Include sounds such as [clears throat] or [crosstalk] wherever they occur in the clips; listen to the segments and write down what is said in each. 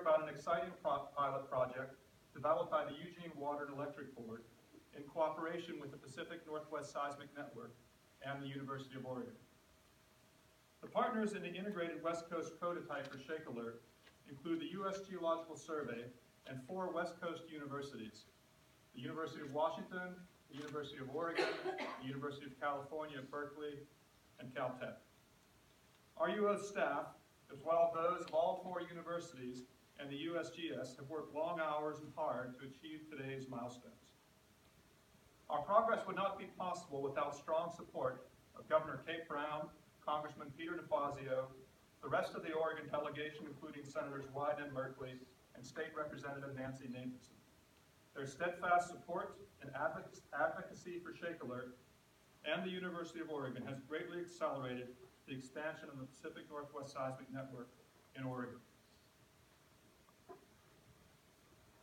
about an exciting pro- pilot project developed by the Eugene Water and Electric Board in cooperation with the Pacific Northwest Seismic Network and the University of Oregon. The partners in the integrated West Coast prototype for ShakeAlert include the U.S. Geological Survey and four West Coast universities, the University of Washington, the University of Oregon, the University of California Berkeley, and Caltech. Our RUO staff, as well as those of all four universities and the USGS, have worked long hours and hard to achieve today's milestones. Our progress would not be possible without strong support of Governor Kate Brown, Congressman Peter DeFazio, the rest of the Oregon delegation, including Senators Wyden and Merkley, and State Representative Nancy Nathanson. Their steadfast support and advocacy for ShakeAlert and the University of Oregon has greatly accelerated the expansion of the Pacific Northwest Seismic Network in Oregon.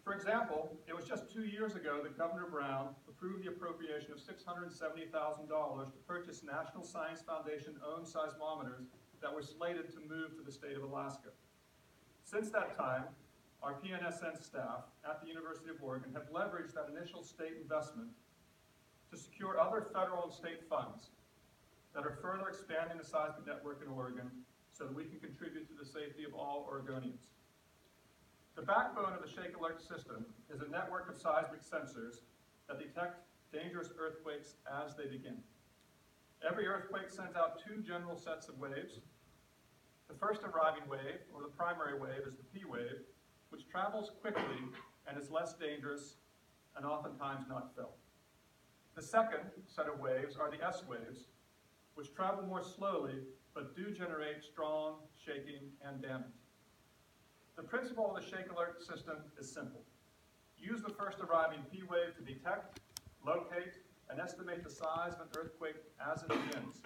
For example, it was just two years ago that Governor Brown approved the appropriation of $670,000 to purchase National Science Foundation-owned seismometers that were slated to move to the state of Alaska. Since that time, our PNSN staff at the University of Oregon have leveraged that initial state investment to secure other federal and state funds that are further expanding the seismic network in Oregon so that we can contribute to the safety of all Oregonians. The backbone of the ShakeAlert system is a network of seismic sensors that detect dangerous earthquakes as they begin. Every earthquake sends out two general sets of waves. The first arriving wave, or the primary wave, is the P wave, which travels quickly and is less dangerous and oftentimes not felt. The second set of waves are the S waves, which travel more slowly but do generate strong shaking and damage. The principle of the ShakeAlert system is simple. Use the first arriving P wave to detect, locate, and estimate the size of an earthquake as it begins.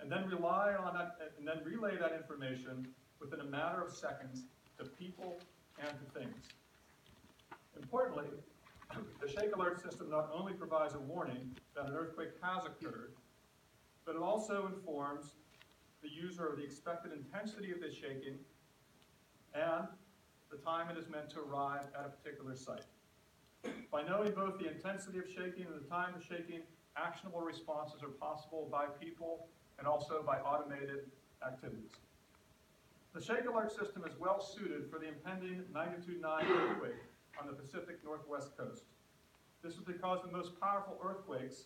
And then rely on that, and then relay that information within a matter of seconds to people and to things. Importantly, [clears throat] the ShakeAlert system not only provides a warning that an earthquake has occurred, but it also informs the user of the expected intensity of the shaking and the time it is meant to arrive at a particular site. By knowing both the intensity of shaking and the time of shaking, actionable responses are possible by people and also by automated activities. The ShakeAlert system is well suited for the impending magnitude 9 earthquake on the Pacific Northwest coast. This is because the most powerful earthquakes